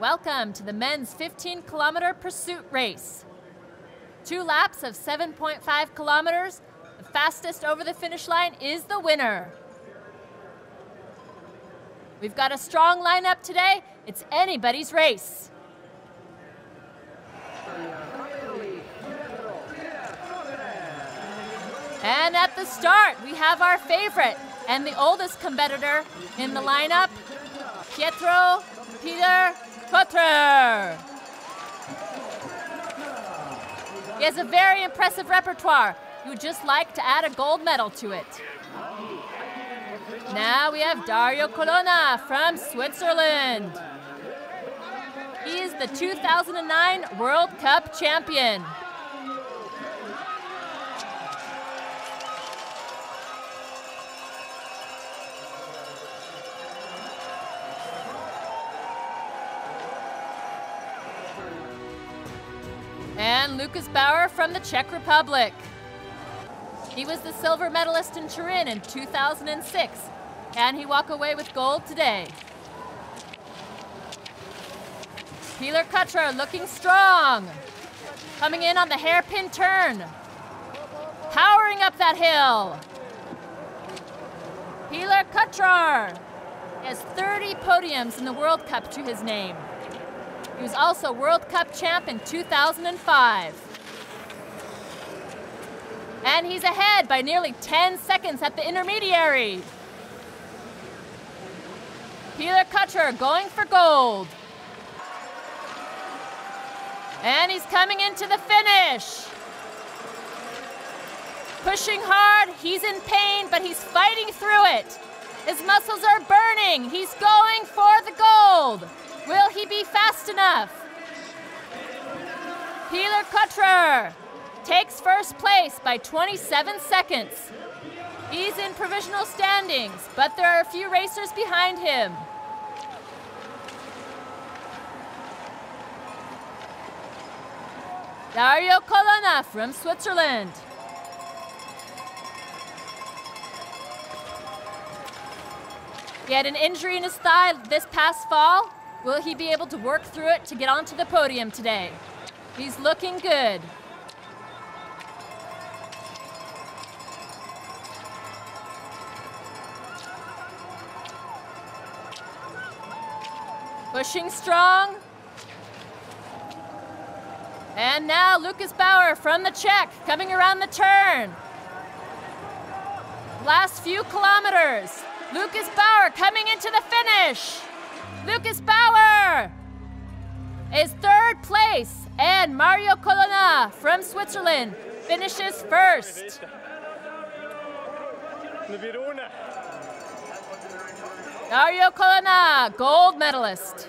Welcome to the men's 15 kilometer pursuit race. Two laps of 7.5 kilometers. The fastest over the finish line is the winner. We've got a strong lineup today. It's anybody's race. And at the start, we have our favorite and the oldest competitor in the lineup, Pietro Piller Cottrer. He has a very impressive repertoire. You would just like to add a gold medal to it. Now we have Dario Cologna from Switzerland. He is the 2009 World Cup champion. And Lukas Bauer from the Czech Republic. He was the silver medalist in Turin in 2006. and he walk away with gold today? Piller Cottrer looking strong. Coming in on the hairpin turn. Powering up that hill. Piller Cottrer has 30 podiums in the World Cup to his name. He was also World Cup champ in 2005. And he's ahead by nearly 10 seconds at the intermediary. Piller Cottrer going for gold. And he's coming into the finish. Pushing hard, he's in pain, but he's fighting through it. His muscles are burning. He's going for the gold. Will he be fast enough? Piller Cottrer takes first place by 27 seconds. He's in provisional standings, but there are a few racers behind him. Dario Cologna from Switzerland. He had an injury in his thigh this past fall. Will he be able to work through it to get onto the podium today? He's looking good. Pushing strong. And now Lukas Bauer from the Czech, coming around the turn. Last few kilometers. Lukas Bauer coming into the finish. Lukas Bauer is third place, and Mario Cologna from Switzerland finishes first. Dario Cologna, gold medalist.